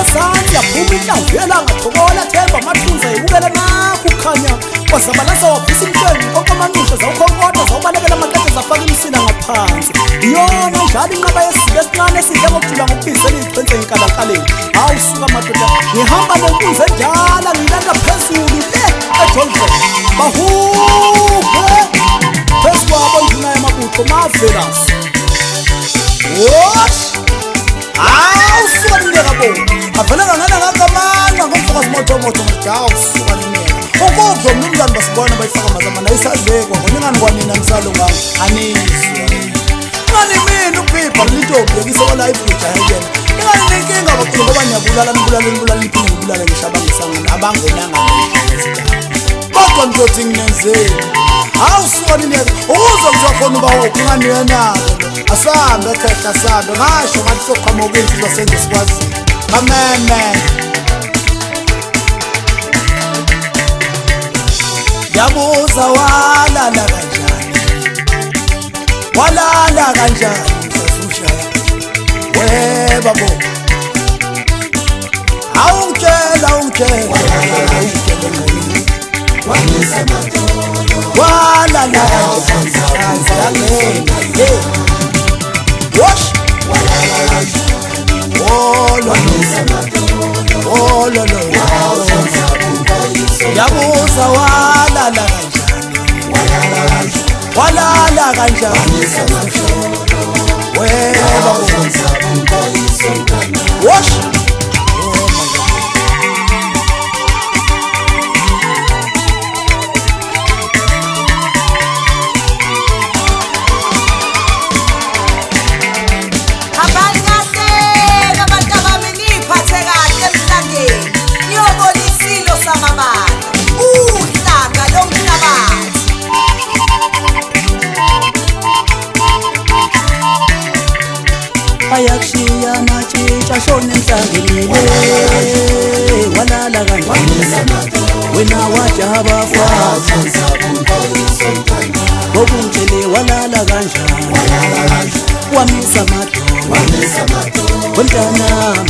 ngezani yaphuma inhlawuyela ngathobola themba amathunza yibukele nakho ukhanya kwazabalaza waphisa imhlweni okwamanusha zawukhokoda zawubalekela amaqeda zafaka imisina ngaphansi iyona njalo inqaba yesiko esincane esidle ngokujula ngokuphisa eliyiqhwenze enkalakaleni hawu suka madoda ngihamba lenkunze endala ngilenda phezulu le eh, ejonge bahuhe phezu kwabo ndinaye mabutho mavelas Oh! Ah, o senhor não avele bangenabakamanqa ngokufoka simotomoto ngidawusukalinela ukuzo mna umzani basibona bayifaka mazama nayisazekwa ngonengani kwanina nisalungayo anizi ngani mina ubhibha mlitobhekise olaibhijayekena ingani nenkinga bakhulu ngoba niyabulala nibulale nibulala niphinde nibulale ngisho abangisangana abangenanga kodwa ngizothi nginenzeni hawu sukaninieka ukuze ngizakhona uba ukhungani yenalo asambe ekhehla sambe ngasho ngathi sokuqhamaukinzi sizosenze sikwazile kameme ndabuza walala kanjani walala kanjani sasusha webabo awungitshela ungitshela walala kanjani walala kanjani kanjani kashone mhlangenile walala kanjaniwena wajabafa ngokunjele walala kanjani wamisa madoda wemntanam